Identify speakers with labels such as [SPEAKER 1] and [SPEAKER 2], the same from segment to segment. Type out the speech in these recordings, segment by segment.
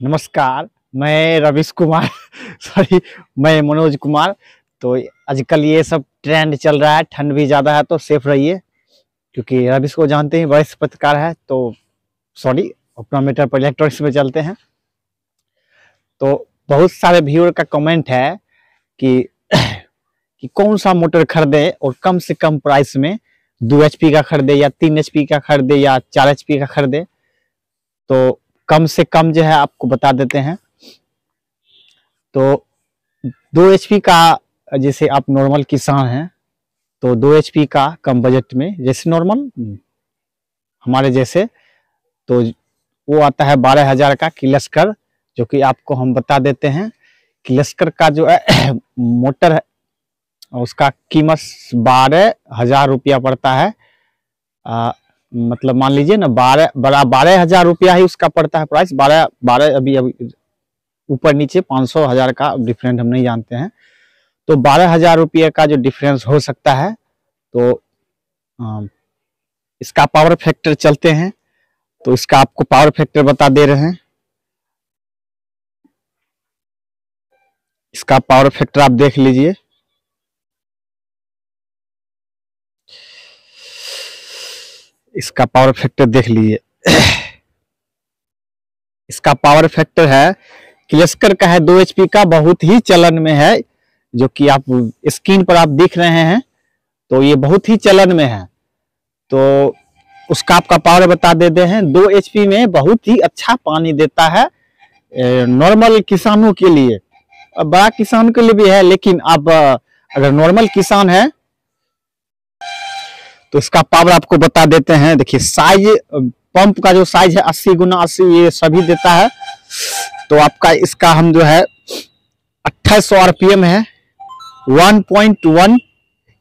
[SPEAKER 1] नमस्कार, मैं रविश कुमार सॉरी मैं मनोज कुमार। तो आजकल ये सब ट्रेंड चल रहा है, ठंड भी ज़्यादा है तो सेफ़ रहिए। क्योंकि रविश को जानते हैं वरिष्ठ पत्रकार है तो सॉरी अपना मीटर पर इलेक्ट्रॉनिक्स में चलते हैं। तो बहुत सारे व्यूअर का कमेंट है कि कि कौन सा मोटर खरीदे और कम से कम प्राइस में दो एच का खरीदे या तीन एच का खरीदे या चार एच का खरीदे। तो कम से कम जो है आपको बता देते हैं। तो दो एच का जैसे आप नॉर्मल किसान हैं तो दो एच का कम बजट में जैसे नॉर्मल हमारे जैसे तो वो आता है बारह हज़ार का किलस्कर जो कि आपको हम बता देते हैं किलस्कर का जो है मोटर है उसका कीमत बारह हज़ार रुपया पड़ता है। आ, मतलब मान लीजिए ना बारह बड़ा बारह हज़ार रुपया ही उसका पड़ता है प्राइस बारह बारह अभी अभी ऊपर नीचे पाँच सौ हज़ार का डिफरेंट हम नहीं जानते हैं। तो बारह हज़ार रुपये का जो डिफरेंस हो सकता है तो आ, इसका पावर फैक्टर चलते हैं। तो इसका आपको पावर फैक्टर बता दे रहे हैं। इसका पावर फैक्टर आप देख लीजिए। इसका पावर फैक्टर देख लीजिए। इसका पावर फैक्टर है क्लेस्कर का है, दो एचपी का बहुत ही चलन में है, जो कि आप स्क्रीन पर आप देख रहे हैं तो ये बहुत ही चलन में है। तो उसका आपका पावर बता देते हैं, दो एचपी में बहुत ही अच्छा पानी देता है नॉर्मल किसानों के लिए। बड़ा किसान के लिए भी है, लेकिन आप अगर नॉर्मल किसान है तो इसका पावर आपको बता देते हैं। देखिए साइज़ पंप का जो साइज़ है, अस्सी गुना अस्सी, ये सभी देता है। तो आपका इसका हम जो है, अट्ठाईस सौ आरपीएम है 1.1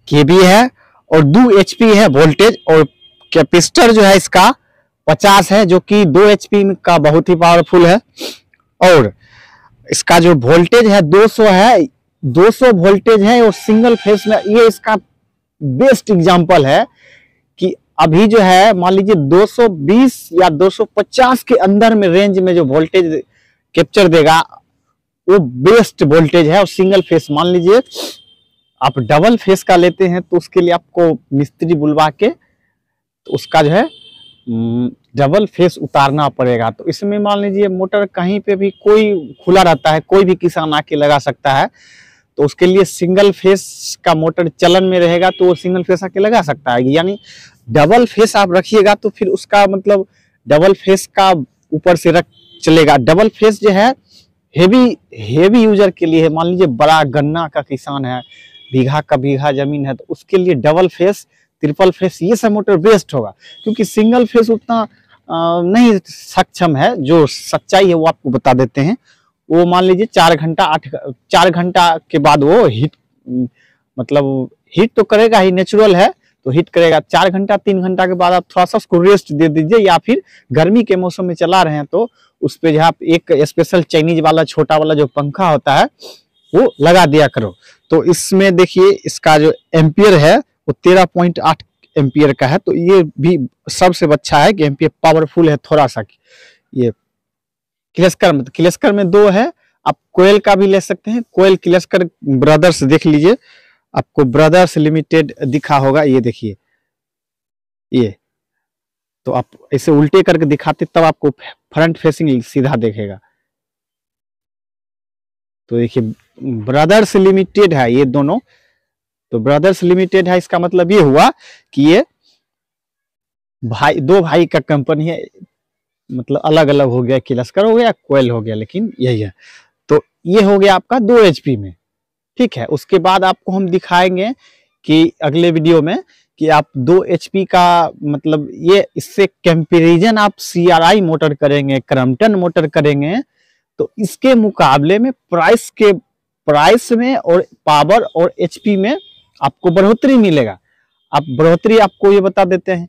[SPEAKER 1] केबी है और दो एचपी है वोल्टेज और कैपेसिटर जो है इसका 50 है, जो कि दो एचपी का बहुत ही पावरफुल है। और इसका जो वोल्टेज है 200 है 200 वोल्टेज है और सिंगल फेस में ये इसका बेस्ट एग्जांपल है कि अभी जो है, मान लीजिए 220 या 250 के अंदर में रेंज में जो वोल्टेज कैप्चर देगा, वो बेस्ट वोल्टेज है और सिंगल फेस मान लीजिए आप डबल फेस का लेते हैं तो उसके लिए आपको मिस्त्री बुलवा के तो उसका जो है डबल फेस उतारना पड़ेगा। तो इसमें मान लीजिए मोटर कहीं पे भी कोई खुला रहता है, कोई भी किसान आके लगा सकता है तो उसके लिए सिंगल फेस का मोटर चलन में रहेगा तो वो सिंगल फेस आके लगा सकता है। यानी डबल फेस आप रखिएगा तो फिर उसका मतलब डबल फेस का ऊपर से रख चलेगा। डबल फेस जो है हेवी हेवी यूज़र के लिए है। मान लीजिए बड़ा गन्ना का किसान है, बीघा का बीघा ज़मीन है तो उसके लिए डबल फेस ट्रिपल फेस ये सब मोटर बेस्ट होगा। क्योंकि सिंगल फेस उतना नहीं सक्षम है। जो सच्चाई है वो आपको बता देते हैं। वो मान लीजिए चार घंटा, आठ, चार घंटा के बाद वो हीट मतलब हीट तो करेगा ही नेचुरल है तो हीट करेगा। चार घंटा, तीन घंटा के बाद आप थोड़ा सा उसको रेस्ट दे दीजिए या फिर गर्मी के मौसम में चला रहे हैं तो उस पर जो आप एक स्पेशल चाइनीज़ वाला, छोटा वाला जो पंखा होता है, वो लगा दिया करो। तो इसमें देखिए, इसका जो एम्पियर है, वो तेरह पॉइंट आठ एम्पियर का है तो ये भी सबसे अच्छा है कि एम्पियर पावरफुल है थोड़ा सा ये क्लेस्कर में। क्लेस्कर में दो है। आप कोयल का भी ले सकते हैं। कोयल क्लेस्कर ब्रदर्स देख लीजिए। आपको ब्रदर्स लिमिटेड दिखा होगा। ये देखिए। ये। तो आप इसे उल्टे करके दिखाते, तब आपको फ्रंट फेसिंग सीधा देखेगा। तो देखिए ब्रदर्स लिमिटेड है ये दोनों। तो ब्रदर्स लिमिटेड है, इसका मतलब ये हुआ कि ये भाई, दो भाई का कंपनी है। मतलब अलग अलग हो गया, किलस्कर हो गया, कोयल हो गया, लेकिन यही है। तो ये हो गया आपका दो एच में। ठीक है, उसके बाद आपको हम दिखाएँगे कि अगले वीडियो में कि आप दो एच का मतलब ये, इससे कंपेरिजन आप सीआरआई मोटर करेंगे क्रम्पटन मोटर करेंगे तो इसके मुकाबले में प्राइस के प्राइस में और पावर और एच में आपको बढ़ोतरी मिलेगा। आप बढ़ोतरी आपको ये बता देते हैं।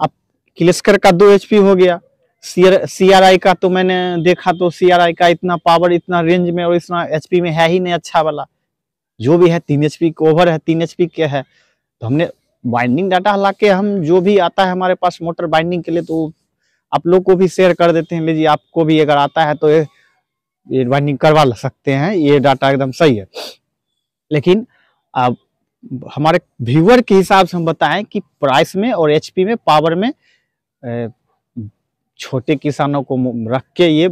[SPEAKER 1] आप किलेस्कर का दो एच हो गया। सी आर आई का तो मैंने देखा तो सी आर आई का इतना पावर इतना रेंज में और इतना एच में है ही नहीं अच्छा वाला। जो भी है तीन एच पी ओवर है, तीन एच पी के है। तो हमने बाइंडिंग डाटा हालाँकि हम जो भी आता है हमारे पास मोटर बाइंडिंग के लिए तो आप लोग को भी शेयर कर देते हैं। लीजिए आपको भी अगर आता है तो ये बाइंडिंग करवा सकते हैं। ये डाटा एकदम सही है। लेकिन अब हमारे व्यूअर के हिसाब से हम बताएँ कि प्राइस में और एचपी में पावर में छोटे किसानों को रख के ये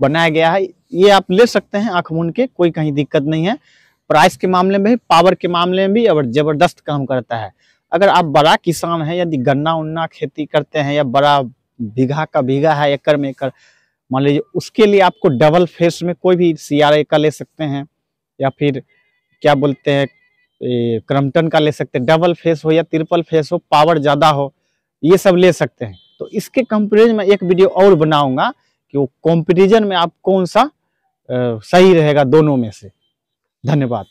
[SPEAKER 1] बनाया गया है। ये आप ले सकते हैं आँख मून के, कोई कहीं दिक्कत नहीं है। प्राइस के मामले में भी, पावर के मामले में भी और ज़बरदस्त काम करता है। अगर आप बड़ा किसान है, यदि गन्ना उन्ना खेती करते हैं या बड़ा बीघा का बीघा है, एकड़ में एकड़, मान लीजिए उसके लिए आपको डबल फेस में कोई भी सी का ले सकते हैं, या फिर क्या बोलते हैं क्रम्पटन का ले सकते हैं। डबल फेस हो या ट्रिपल फेस हो, पावर ज़्यादा हो, ये सब ले सकते हैं। तो इसके कंपेरिजन में एक वीडियो और बनाऊँगा कि वो कंपेरिजन में आप कौन सा सही रहेगा दोनों में से। धन्यवाद।